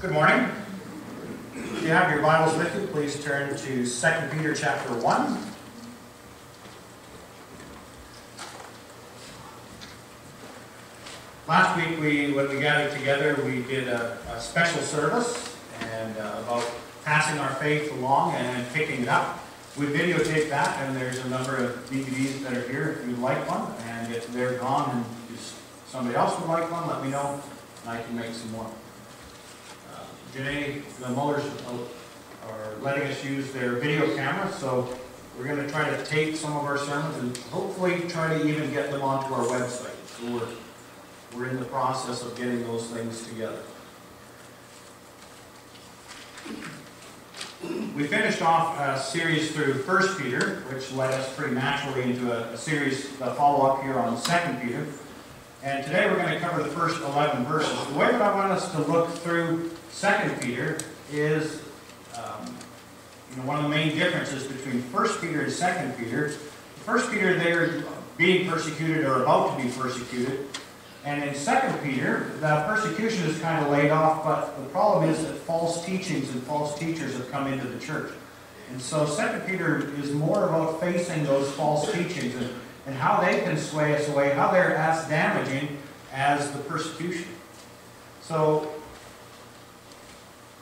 Good morning. If you have your Bibles with you, please turn to 2 Peter chapter 1. Last week, we, when we gathered together, we did a, a special service and uh, about passing our faith along and picking it up. We videotaped that, and there's a number of DVDs that are here if you'd like one. And if they're gone and somebody else would like one, let me know, and I can make some more. Janae, the Mullers are letting us use their video camera, so we're going to try to tape some of our sermons and hopefully try to even get them onto our website. So we're we're in the process of getting those things together. We finished off a series through 1 Peter, which led us pretty naturally into a, a series, a follow-up here on 2 Peter. And today we're going to cover the first 11 verses. The way that I want us to look through 2 Peter is, um, you know, one of the main differences between First Peter and Second Peter. First Peter, they're being persecuted or about to be persecuted. And in 2 Peter, the persecution is kind of laid off, but the problem is that false teachings and false teachers have come into the church. And so 2 Peter is more about facing those false teachings and, and how they can sway us away, how they're as damaging as the persecution. So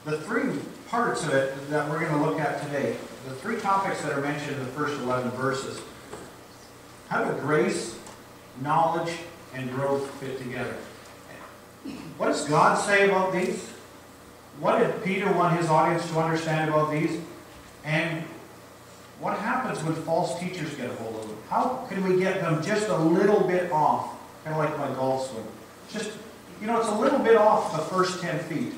the three parts of it that we're going to look at today, the three topics that are mentioned in the first 11 verses, how do grace, knowledge, and growth fit together. What does God say about these? What did Peter want his audience to understand about these? And what happens when false teachers get a hold of them? How can we get them just a little bit off? Kind of like my golf swing. Just, you know, it's a little bit off the first 10 feet.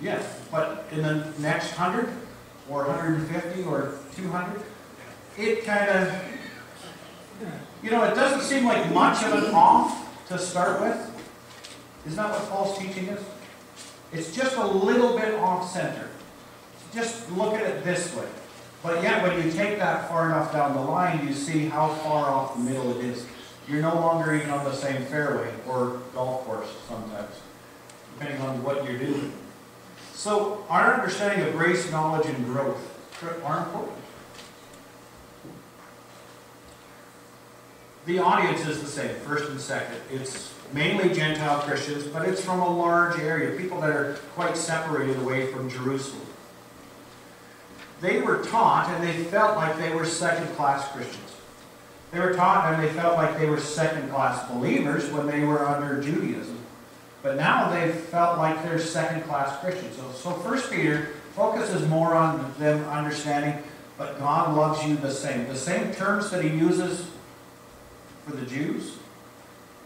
Yeah, but in the next 100 or 150 or 200, it kind of you know, it doesn't seem like much of an off to start with. Isn't that what false teaching is? It's just a little bit off center. Just look at it this way. But yet, when you take that far enough down the line, you see how far off the middle it is. You're no longer even on the same fairway or golf course sometimes, depending on what you're doing. So, our understanding of grace, knowledge, and growth are important. The audience is the same, first and second. It's mainly Gentile Christians, but it's from a large area, people that are quite separated away from Jerusalem. They were taught and they felt like they were second-class Christians. They were taught and they felt like they were second-class believers when they were under Judaism. But now they felt like they're second-class Christians. So, so 1 Peter focuses more on them understanding, but God loves you the same. The same terms that he uses for the Jews,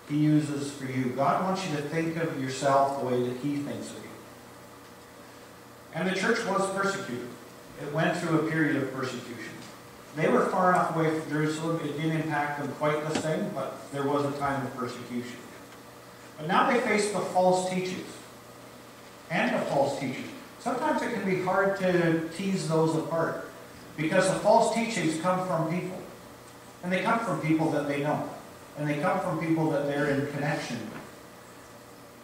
he uses for you. God wants you to think of yourself the way that he thinks of you. And the church was persecuted. It went through a period of persecution. They were far enough away from Jerusalem, it didn't impact them quite the same, but there was a time of persecution. But now they face the false teachings and the false teachers. Sometimes it can be hard to tease those apart because the false teachings come from people. And they come from people that they know. And they come from people that they're in connection with.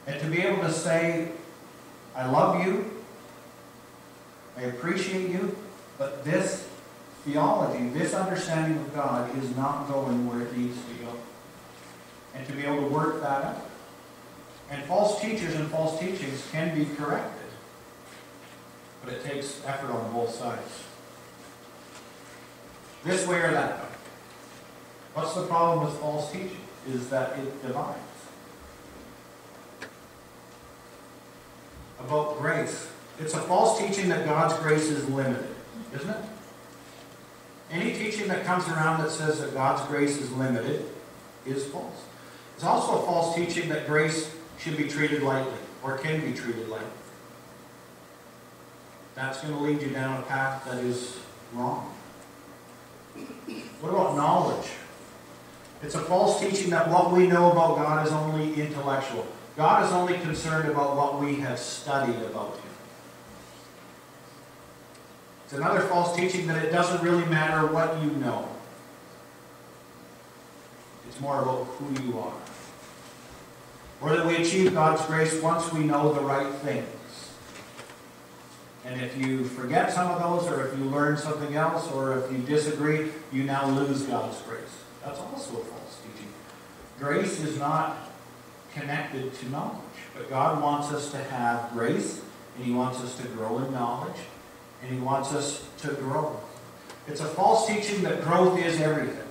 And to be able to say, I love you, I appreciate you, but this theology, this understanding of God is not going where it needs to go. And to be able to work that out. And false teachers and false teachings can be corrected. But it takes effort on both sides. This way or that way. What's the problem with false teaching? Is that it divides. About grace. It's a false teaching that God's grace is limited, isn't it? Any teaching that comes around that says that God's grace is limited is false. It's also a false teaching that grace should be treated lightly or can be treated lightly. That's going to lead you down a path that is wrong. What about knowledge? It's a false teaching that what we know about God is only intellectual. God is only concerned about what we have studied about Him. It's another false teaching that it doesn't really matter what you know. It's more about who you are. Or that we achieve God's grace once we know the right things. And if you forget some of those, or if you learn something else, or if you disagree, you now lose God's grace. That's also a false teaching. Grace is not connected to knowledge, but God wants us to have grace, and He wants us to grow in knowledge, and He wants us to grow. It's a false teaching that growth is everything.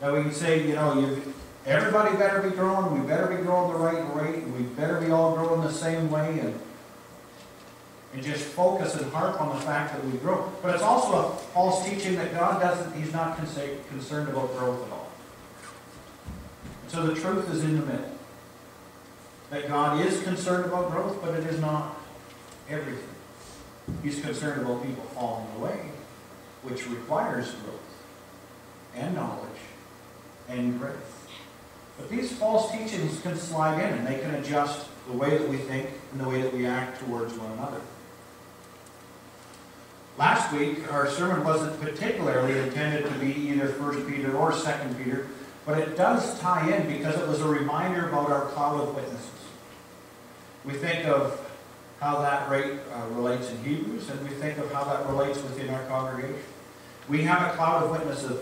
That we can say, you know, you, everybody better be growing, we better be growing the right rate, we better be all growing the same way, and and just focus and harp on the fact that we grow. But it's also a false teaching that God doesn't, He's not concerned about growth at all. So the truth is in the middle. That God is concerned about growth, but it is not everything. He's concerned about people falling away, which requires growth and knowledge and grace. But these false teachings can slide in and they can adjust the way that we think and the way that we act towards one another. Last week, our sermon wasn't particularly intended to be either 1 Peter or 2 Peter, but it does tie in because it was a reminder about our cloud of witnesses. We think of how that rate uh, relates in Hebrews, and we think of how that relates within our congregation. We have a cloud of witnesses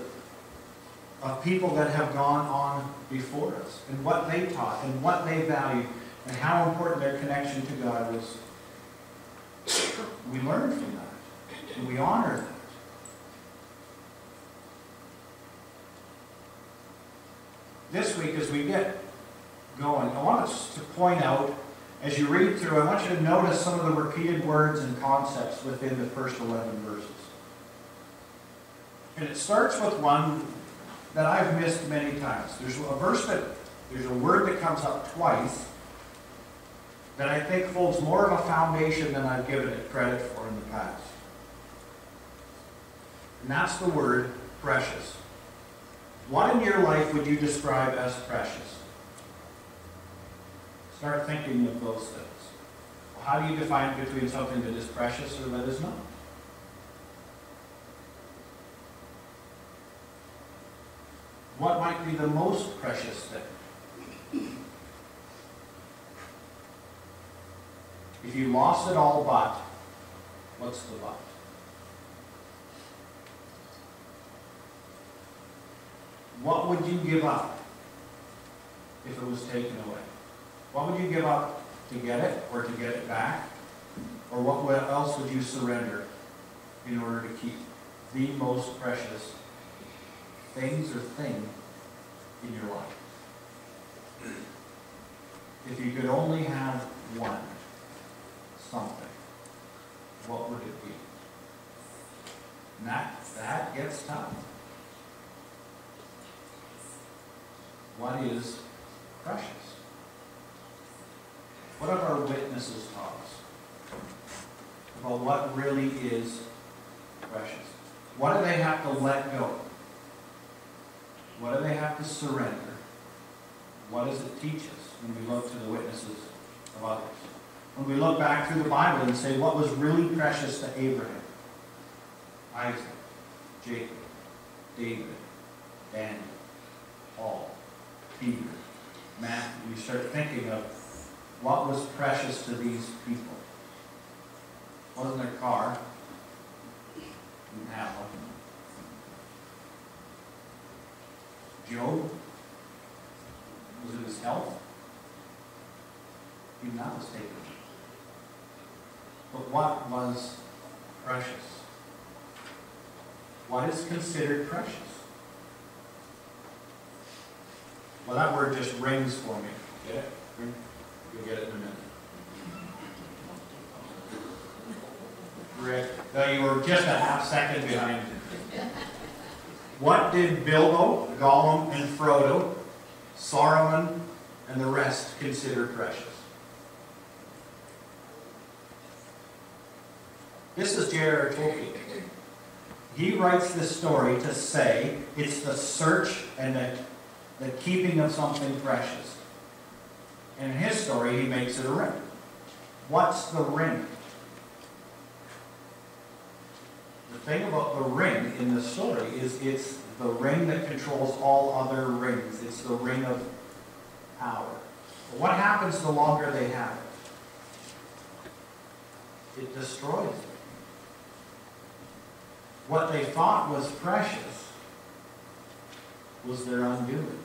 of, people that have gone on before us, and what they taught, and what they valued, and how important their connection to God was. We learn from that. And we honor that. This week, as we get going, I want us to point out, as you read through, I want you to notice some of the repeated words and concepts within the first 11 verses. And it starts with one that I've missed many times. There's a verse that, there's a word that comes up twice that I think holds more of a foundation than I've given it credit for in the past. And that's the word precious. What in your life would you describe as precious? Start thinking of those things. How do you define between something that is precious or that is not? What might be the most precious thing? If you lost it all but, what's the but? What would you give up if it was taken away? What would you give up to get it or to get it back? Or what else would you surrender in order to keep the most precious things or thing in your life? If you could only have one, something, what would it be? And that, that gets tough. What is precious? What have our witnesses taught us about what really is precious? What do they have to let go? What do they have to surrender? What does it teach us when we look to the witnesses of others? When we look back through the Bible and say what was really precious to Abraham, Isaac, Jacob, David, Daniel, Paul, Peter, Matthew, you start thinking of what was precious to these people. Wasn't their car. Didn't have one. Job, was it his health? Even that was taken. But what was precious? What is considered precious? Well, that word just rings for me. Get it? You'll get it in a minute. Rick, though you were just a half second behind. What did Bilbo, Gollum, and Frodo, Saruman, and the rest consider precious? This is J.R.R. Tolkien. He writes this story to say it's the search and the the keeping of something precious. In his story, he makes it a ring. What's the ring? The thing about the ring in the story is it's the ring that controls all other rings. It's the ring of power. But what happens the longer they have it? It destroys them. What they thought was precious was their undoing.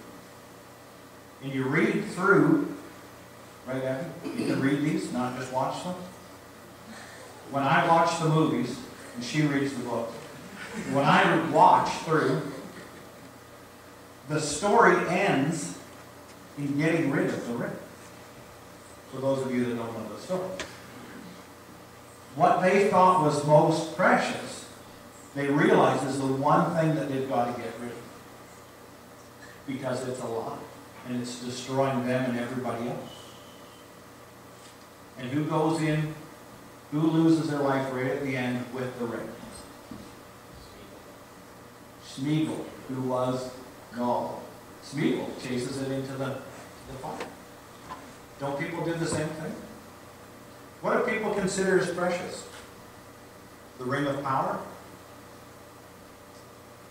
And you read through, right, Abby? You can read these, not just watch them. When I watch the movies, and she reads the book, when I watch through, the story ends in getting rid of the ring. For those of you that don't know the story. What they thought was most precious, they realize is the one thing that they've got to get rid of. Because it's a lie. And it's destroying them and everybody else. And who goes in, who loses their life right at the end with the ring? Smeagol, who was Gollum. Smeagol chases it into the, the fire. Don't people do the same thing? What do people consider as precious? The ring of power?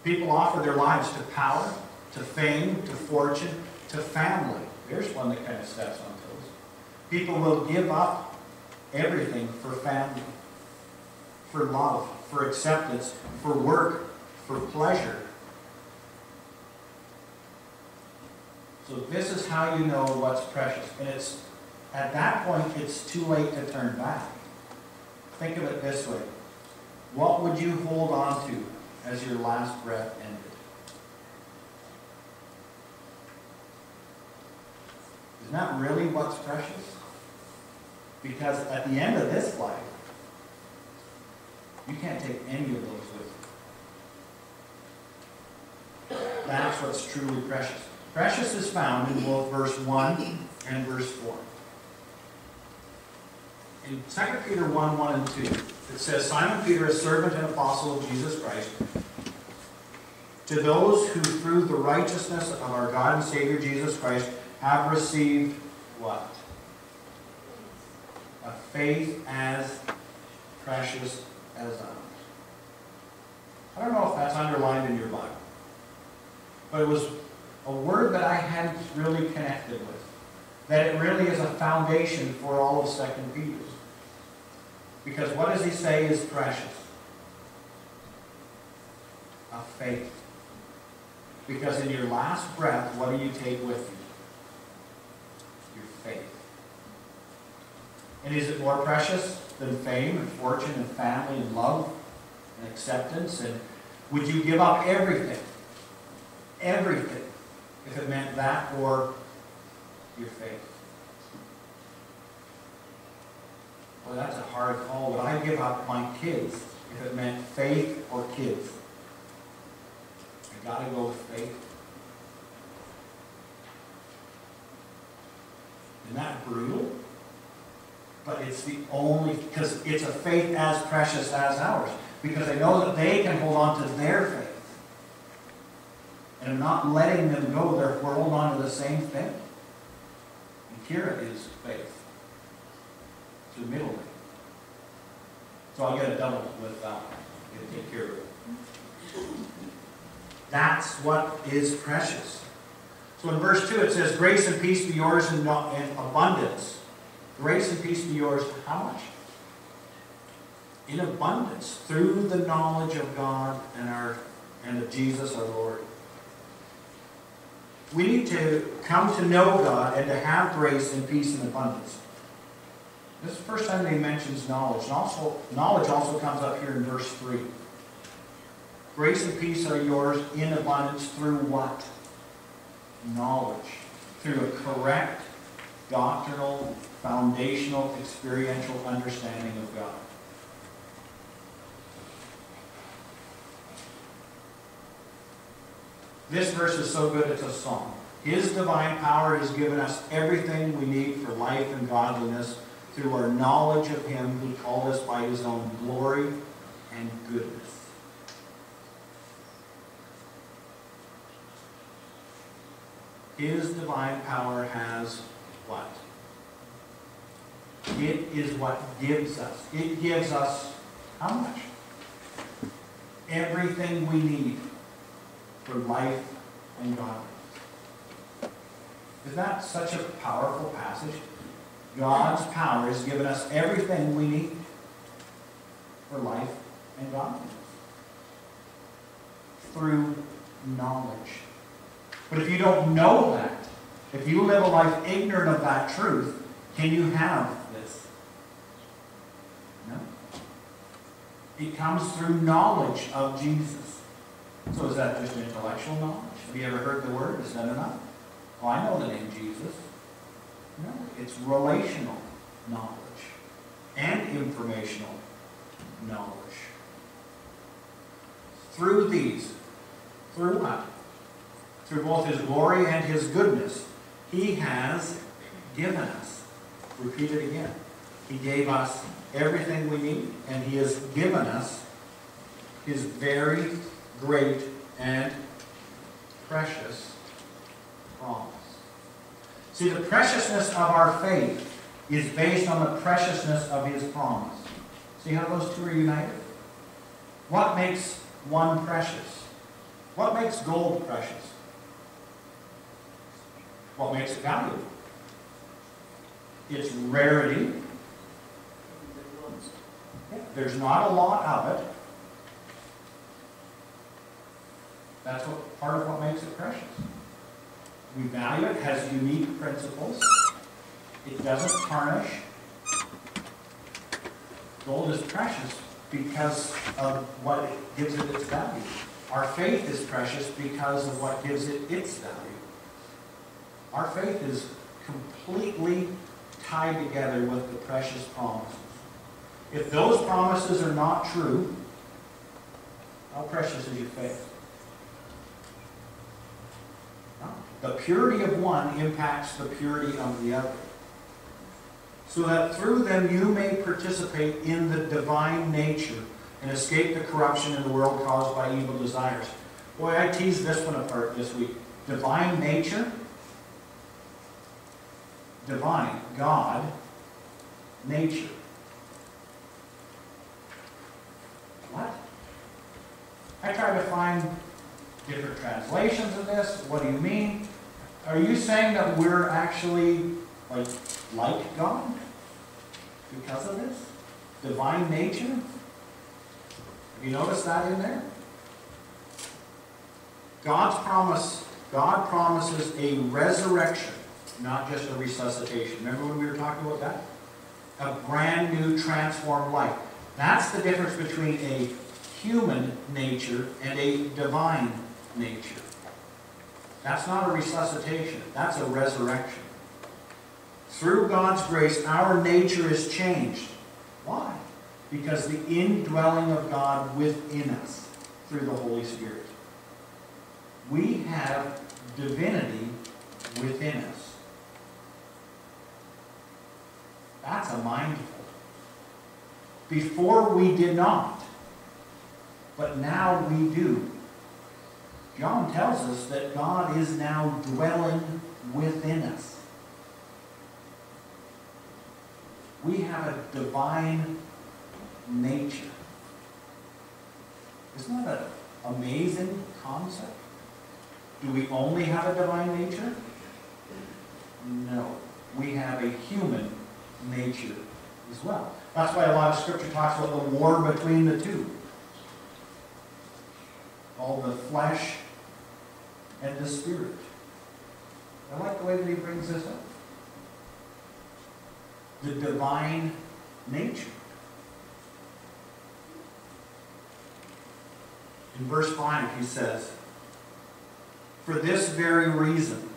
People offer their lives to power, to fame, to fortune, to family. There's one that kind of steps on toes. People will give up everything for family, for love, for acceptance, for work, for pleasure. So this is how you know what's precious. And it's at that point it's too late to turn back. Think of it this way. What would you hold on to as your last breath ended? Isn't that really what's precious? Because at the end of this life, you can't take any of those with you. That's what's truly precious. Precious is found in both verse 1 and verse 4. In 2 Peter 1, 1 and 2, it says, Simon Peter, a servant and apostle of Jesus Christ, to those who through the righteousness of our God and Savior Jesus Christ have received what? A faith as precious as ours. I don't know if that's underlined in your Bible, but it was a word that I hadn't really connected with. That it really is a foundation for all of Second Peter. Because what does he say is precious? A faith. Because in your last breath, what do you take with you? Your faith. And is it more precious than fame and fortune and family and love and acceptance? And would you give up everything? Everything. If it meant that or your faith. Well, that's a hard call. Would I give up my kids if it meant faith or kids? I gotta go with faith. Isn't that brutal? But it's the only, because it's a faith as precious as ours. Because they know that they can hold on to their faith. And I'm not letting them go, therefore hold on to the same thing. And Kira is faith. It's a middle. So I'll get a double with uh, that. It'll take care of it. That's what is precious. So in verse 2 it says, Grace and peace be yours in abundance. Grace and peace be yours, how much? In abundance, through the knowledge of God and our and of Jesus our Lord. We need to come to know God and to have grace and peace and abundance. This is the first time he mentions knowledge. And also, knowledge also comes up here in verse 3. Grace and peace are yours in abundance through what? Knowledge. Through a correct, doctrinal, foundational, experiential understanding of God. This verse is so good it's a song. His divine power has given us everything we need for life and godliness through our knowledge of Him who called us by His own glory and goodness. His divine power has what? It is what gives us. It gives us how much? Everything we need for life and godliness. Isn't that such a powerful passage? God's power has given us everything we need for life and godliness through knowledge. But if you don't know that, if you live a life ignorant of that truth, can you have this? No. It comes through knowledge of Jesus. So is that just intellectual knowledge? Have you ever heard the word? Is that enough? Oh, I know the name Jesus. No, it's relational knowledge and informational knowledge. Through these, through what? Through both His glory and His goodness, He has given us. Repeat it again. He gave us everything we need, and He has given us His very great and precious promise. See, the preciousness of our faith is based on the preciousness of His promise. See how those two are united? What makes one precious? What makes gold precious? What makes it valuable? Its rarity. There's not a lot of it. That's what part of what makes it precious. We value it, has unique principles. It doesn't tarnish. Gold is precious because of what gives it its value. Our faith is precious because of what gives it its value. Our faith is completely tied together with the precious promises. If those promises are not true, how precious is your faith? The purity of one impacts the purity of the other. So that through them you may participate in the divine nature and escape the corruption in the world caused by evil desires. Boy, I teased this one apart this week. Divine nature, divine, God, nature. What? I tried to find different translations of this. What do you mean? Are you saying that we're actually like like God because of this? Divine nature? Have you noticed that in there? God's promise, God promises a resurrection, not just a resuscitation. Remember when we were talking about that? A brand new transformed life. That's the difference between a human nature and a divine nature. That's not a resuscitation, that's a resurrection. Through God's grace, our nature is changed. Why? Because the indwelling of God within us through the Holy Spirit. We have divinity within us. That's a mindful. Before we did not, but now we do. John tells us that God is now dwelling within us. We have a divine nature. Isn't that an amazing concept? Do we only have a divine nature? No. We have a human nature as well. That's why a lot of scripture talks about the war between the two. All the flesh and the Spirit. I like the way that he brings this up. The divine nature. In verse 5, he says, For this very reason.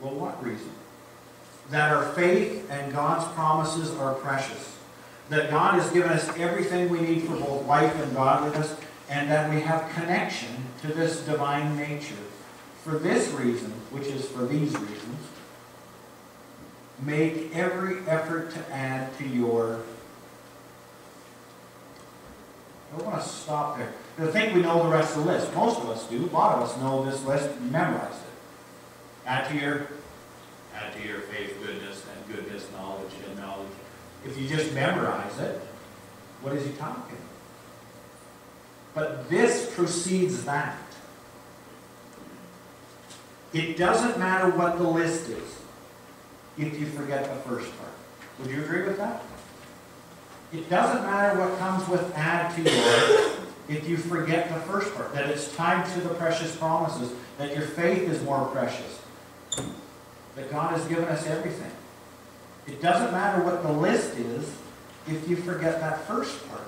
Well, what reason? That our faith and God's promises are precious. That God has given us everything we need for both life and godliness and that we have connection to this divine nature. For this reason, which is for these reasons, make every effort to add to your. I want to stop there. I think we know the rest of the list. Most of us do. A lot of us know this list and memorize it. Add to your, add to your faith, goodness, and goodness, knowledge, and knowledge. If you just memorize it, what is he talking? But this precedes that. It doesn't matter what the list is if you forget the first part. Would you agree with that? It doesn't matter what comes with add to your if you forget the first part, that it's tied to the precious promises, that your faith is more precious, that God has given us everything. It doesn't matter what the list is if you forget that first part.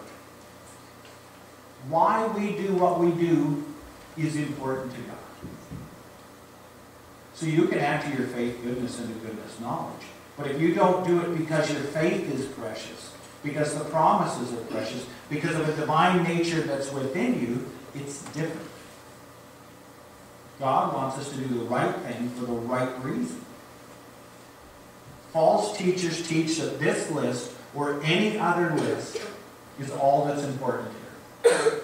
Why we do what we do is important to God. So you can add to your faith goodness and to goodness knowledge. But if you don't do it because your faith is precious, because the promises are precious, because of a divine nature that's within you, it's different. God wants us to do the right thing for the right reason. False teachers teach that this list or any other list is all that's important here.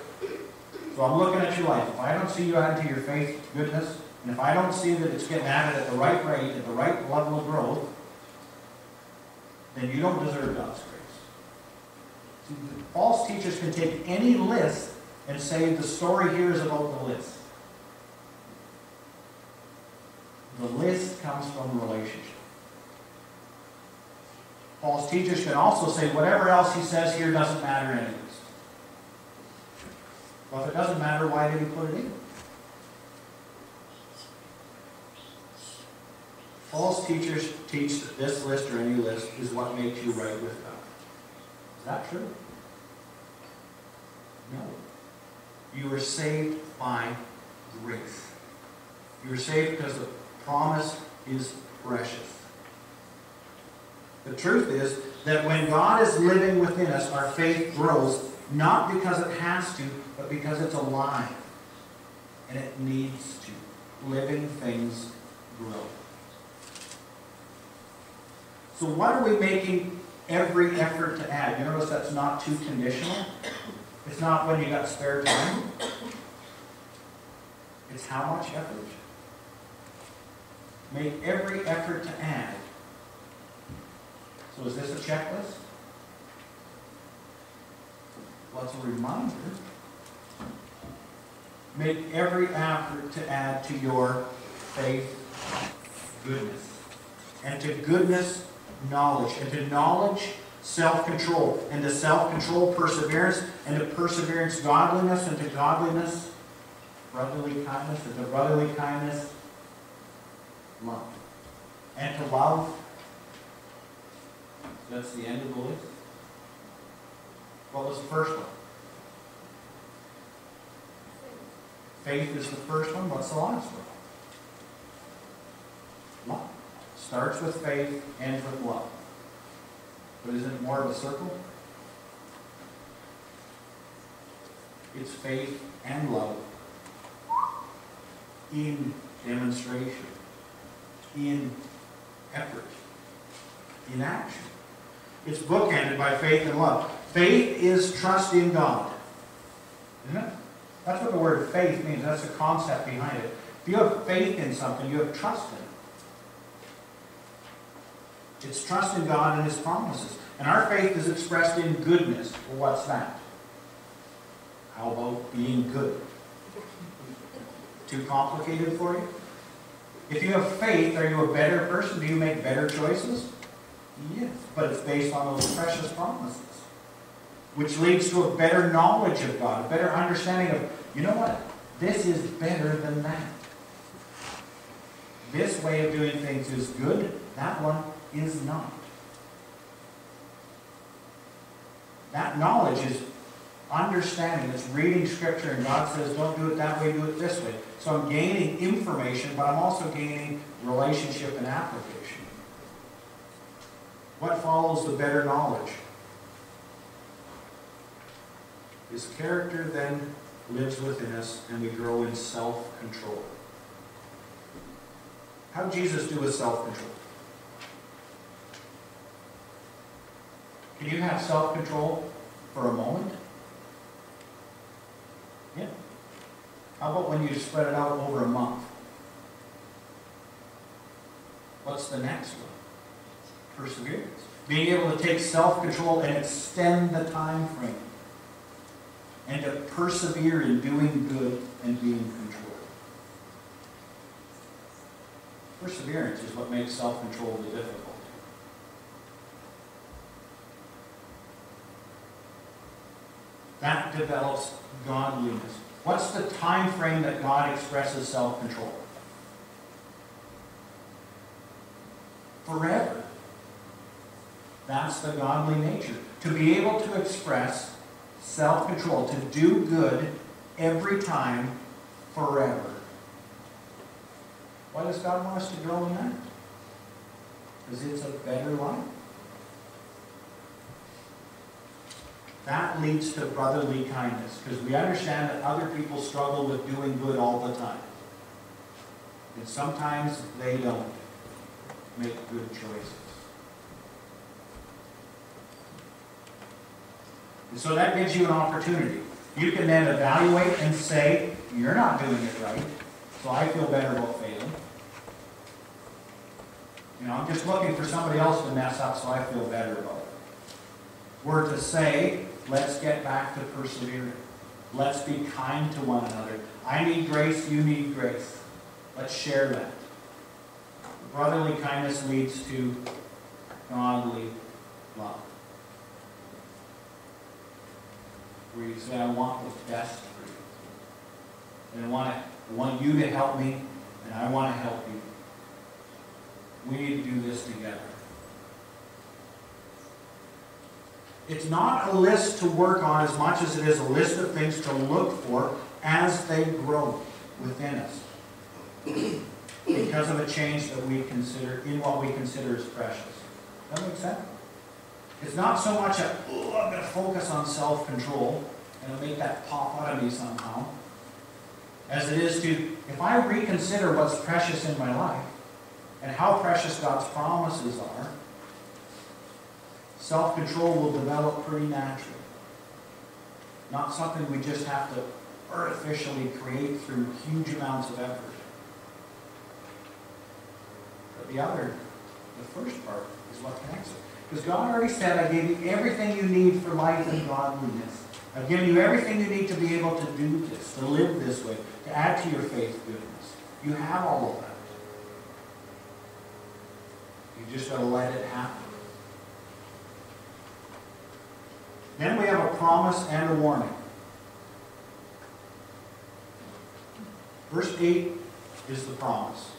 So I'm looking at your life. If I don't see you adding to your faith goodness, and if I don't see that it's getting added at the right rate, at the right level of growth, then you don't deserve God's grace. See, false teachers can take any list and say the story here is about the list. The list comes from relationship. False teachers can also say whatever else he says here doesn't matter anyways. Well, if it doesn't matter, why did he put it in? False teachers teach that this list or any list is what makes you right with God. Is that true? No. You were saved by grace. You were saved because the promise is precious. The truth is that when God is living within us, our faith grows, not because it has to, but because it's alive. And it needs to. Living things grow. So what are we making every effort to add? You notice that's not too conditional. It's not when you got spare time. It's how much effort. Make every effort to add. So is this a checklist? Well, it's a reminder. Make every effort to add to your faith goodness. And to goodness, knowledge. And to knowledge, self-control. And to self-control, perseverance. And to perseverance, godliness. And to godliness, brotherly kindness. And to brotherly kindness, love. And to love, that's the end of the list. What was the first one? Faith is the first one. What's the last one? Love. Starts with faith, ends with love. But isn't it more of a circle? It's faith and love in demonstration, in effort, in action. It's bookended by faith and love. Faith is trust in God. Isn't it? That's what the word faith means. That's the concept behind it. If you have faith in something, you have trust in it. It's trust in God and His promises. And our faith is expressed in goodness. Well, what's that? How about being good? Too complicated for you? If you have faith, are you a better person? Do you make better choices? Yes, but it's based on those precious promises, which leads to a better knowledge of God, a better understanding of, you know what? This is better than that. This way of doing things is good, that one is not. That knowledge is understanding. It's reading Scripture, and God says, don't do it that way, do it this way. So I'm gaining information, but I'm also gaining relationship and application. What follows the better knowledge? His character then lives within us, and we grow in self-control. How did Jesus do with self-control? Can you have self-control for a moment? Yeah. How about when you spread it out over a month? What's the next one? Perseverance. Being able to take self-control and extend the time frame. And to persevere in doing good and being controlled. Perseverance is what makes self-control the difficult. That develops godliness. What's the time frame that God expresses self-control? Forever. That's the godly nature. To be able to express self-control, to do good every time, forever. Why does God want us to grow in that? Because it's a better life. That leads to brotherly kindness, because we understand that other people struggle with doing good all the time. And sometimes they don't make good choices. And so that gives you an opportunity. You can then evaluate and say, you're not doing it right, so I feel better about failing. You know, I'm just looking for somebody else to mess up so I feel better about it. We're to say, let's get back to persevering. Let's be kind to one another. I need grace, you need grace. Let's share that. Brotherly kindness leads to godly love. Where you say, I want the best for you. And I want, I want you to help me, and I want to help you. We need to do this together. It's not a list to work on as much as it is a list of things to look for as they grow within us. because of a change that we consider, in what we consider as precious. Does that make sense? It's not so much a, oh, I'm going to focus on self-control and make that pop out of me somehow, as it is to, if I reconsider what's precious in my life and how precious God's promises are, self-control will develop pretty naturally. Not something we just have to artificially create through huge amounts of effort. But the other, the first part, is what connects it. Because God already said, I gave you everything you need for life and godliness. I've given you everything you need to be able to do this, to live this way, to add to your faith goodness. You have all of that. You just got to let it happen. Then we have a promise and a warning. Verse 8 is the promise.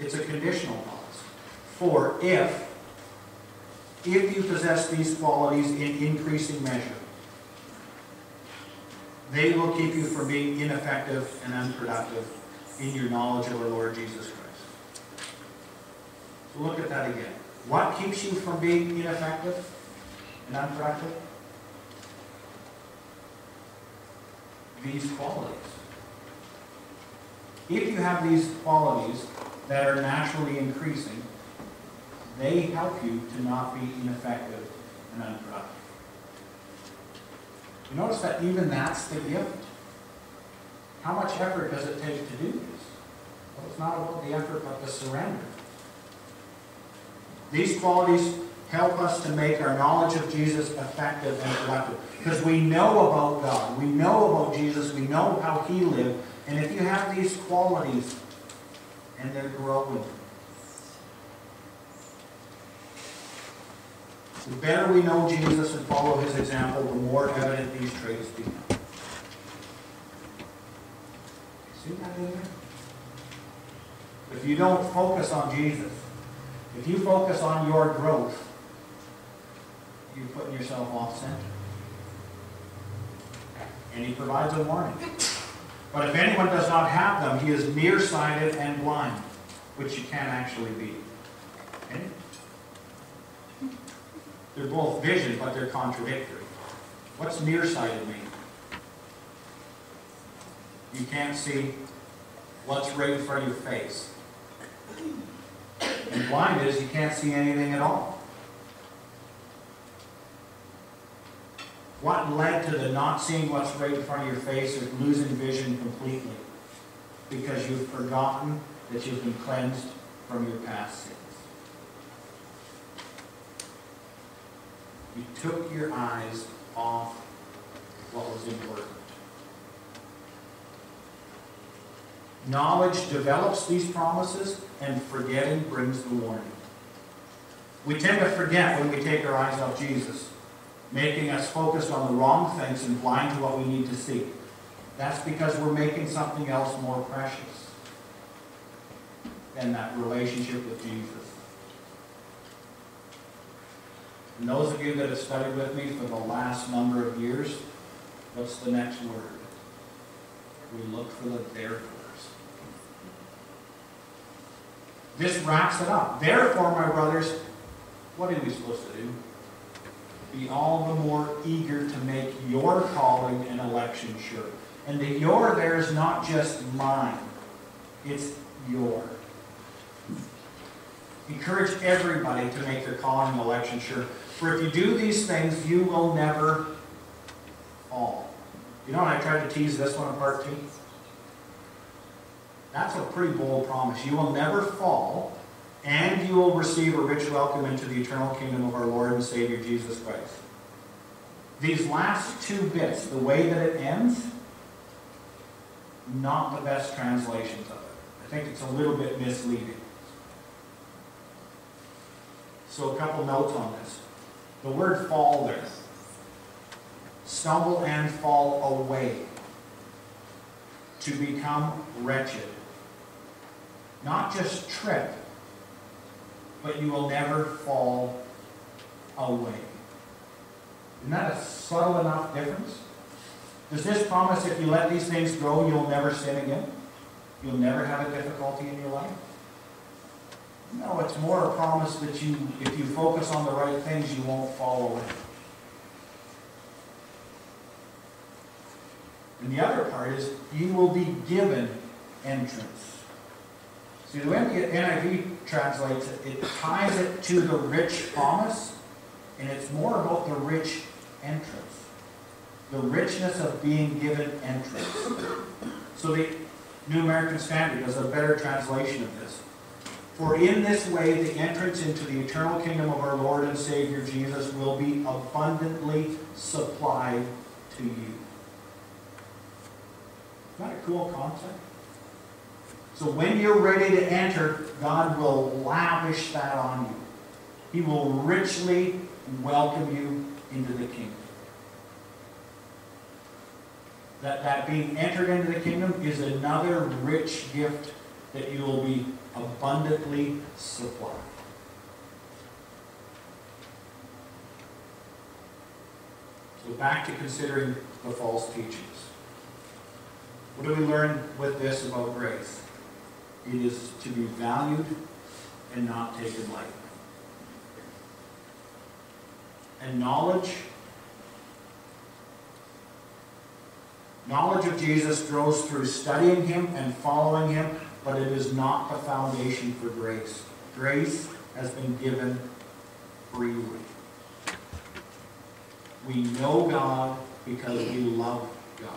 It's a conditional promise. For if, if you possess these qualities in increasing measure, they will keep you from being ineffective and unproductive in your knowledge of our Lord Jesus Christ. So look at that again. What keeps you from being ineffective and unproductive? These qualities. If you have these qualities, that are naturally increasing, they help you to not be ineffective and unproductive. You notice that even that's the gift. How much effort does it take to do this? Well, it's not about the effort, but the surrender. These qualities help us to make our knowledge of Jesus effective and productive. Because we know about God, we know about Jesus, we know how He lived, and if you have these qualities, and they're growing. The better we know Jesus and follow his example, the more evident these traits become. See that in there? If you don't focus on Jesus, if you focus on your growth, you're putting yourself off center. And he provides a warning. But if anyone does not have them, he is nearsighted and blind, which you can't actually be. Okay? They're both vision, but they're contradictory. What's nearsighted mean? You can't see what's right in front of your face. And blind is you can't see anything at all. What led to the not seeing what's right in front of your face or losing vision completely? Because you've forgotten that you've been cleansed from your past sins. You took your eyes off what was important. Knowledge develops these promises, and forgetting brings the warning. We tend to forget when we take our eyes off Jesus, making us focused on the wrong things and blind to what we need to see. That's because we're making something else more precious than that relationship with Jesus. And those of you that have studied with me for the last number of years, what's the next word? We look for the therefores. This wraps it up. Therefore, my brothers, what are we supposed to do? Be all the more eager to make your calling and election sure. And the your there is not just mine, it's your. Encourage everybody to make their calling and election sure. For if you do these things, you will never fall. You know, I tried to tease this one apart too. That's a pretty bold promise. You will never fall, and you will receive a rich welcome into the eternal kingdom of our Lord and Savior Jesus Christ. These last two bits, the way that it ends, not the best translations of it. I think it's a little bit misleading. So a couple notes on this. The word fall there. Stumble and fall away. To become wretched. Not just trip, but you will never fall away. Isn't that a subtle enough difference? Does this promise if you let these things grow, you'll never sin again? You'll never have a difficulty in your life? No, it's more a promise that you, if you focus on the right things, you won't fall away. And the other part is, you will be given entrance. See, the way the NIV translates it, it ties it to the rich promise, and it's more about the rich entrance. The richness of being given entrance. So the New American Standard does a better translation of this. For in this way, the entrance into the eternal kingdom of our Lord and Savior Jesus will be abundantly supplied to you. Isn't that a cool concept? So when you're ready to enter, God will lavish that on you. He will richly welcome you into the kingdom. That, that being entered into the kingdom is another rich gift that you will be abundantly supplied. So back to considering the false teachings. What do we learn with this about grace? It is to be valued and not taken lightly. And knowledge, knowledge of Jesus grows through studying Him and following Him but it is not the foundation for grace. Grace has been given freely. We know God because we love God.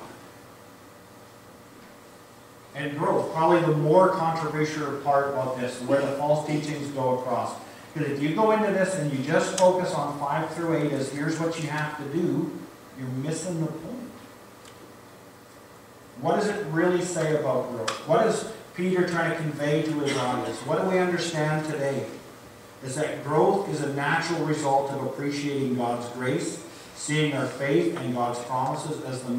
And growth, probably the more controversial part about this, where the false teachings go across. Because if you go into this and you just focus on 5 through 8 as here's what you have to do, you're missing the point. What does it really say about growth? What is Peter trying to convey to his audience? What do we understand today? Is that growth is a natural result of appreciating God's grace, seeing our faith and God's promises as the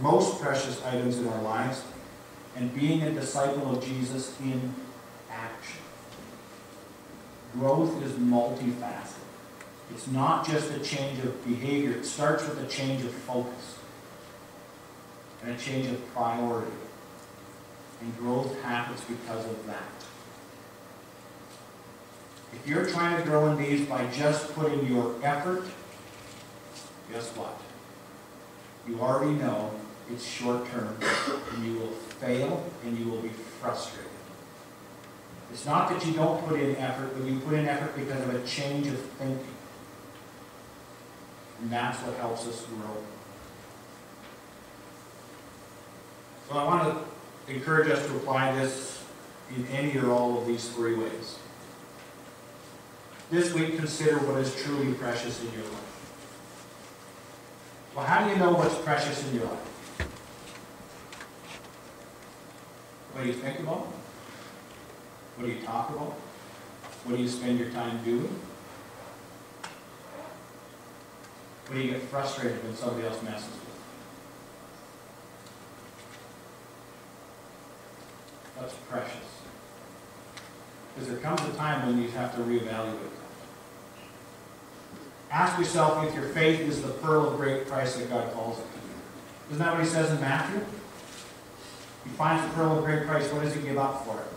most precious items in our lives, and being a disciple of Jesus in action. Growth is multifaceted. It's not just a change of behavior. It starts with a change of focus and a change of priority. And growth happens because of that. If you're trying to grow in these by just putting your effort, guess what? You already know it's short term and you will fail and you will be frustrated. It's not that you don't put in effort, but you put in effort because of a change of thinking. And that's what helps us grow. So I want to encourage us to apply this in any or all of these three ways. This week, consider what is truly precious in your life. Well, how do you know what's precious in your life? What do you think about? What do you talk about? What do you spend your time doing? What do you get frustrated when somebody else messes with? That's precious. Because there comes a time when you have to reevaluate. Ask yourself if your faith is the pearl of great price that God calls it. Isn't that what he says in Matthew? He finds the pearl of great price, what does he give up for it?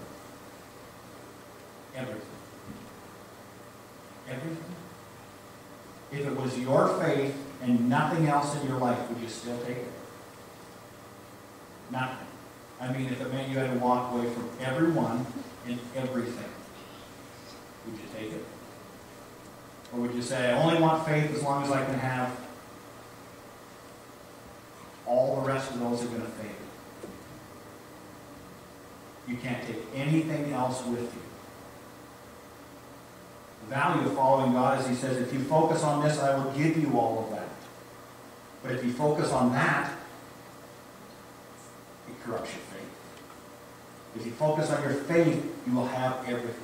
Everything. Everything. If it was your faith and nothing else in your life, would you still take it? Nothing. I mean, if it meant you had to walk away from everyone and everything, would you take it? Or would you say, I only want faith as long as I can have all the rest of those are going to fade? You can't take anything else with you. The value of following God is He says, if you focus on this, I will give you all of that. But if you focus on that, it corrupts your faith. If you focus on your faith, you will have everything.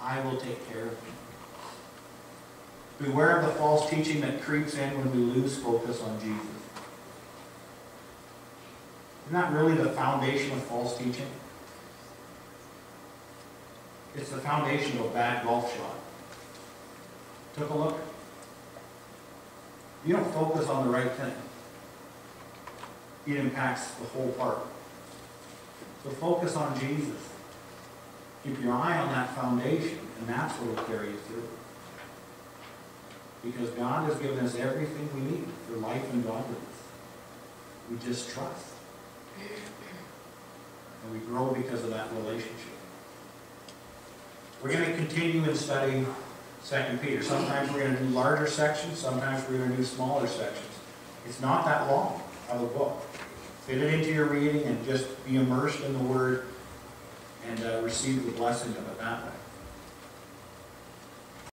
I will take care of you. Beware of the false teaching that creeps in when we lose focus on Jesus. Isn't that really the foundation of false teaching? It's the foundation of a bad golf shot. Took a look. You don't focus on the right thing. It impacts the whole part. So focus on Jesus. Keep your eye on that foundation, and that's what will carry you through. Because God has given us everything we need for life and godliness. We just trust. And we grow because of that relationship. We're going to continue in studying 2 Peter. Sometimes we're going to do larger sections, sometimes we're going to do smaller sections. It's not that long of a book. Fit it into your reading and just be immersed in the Word and uh, receive the blessing of it that way.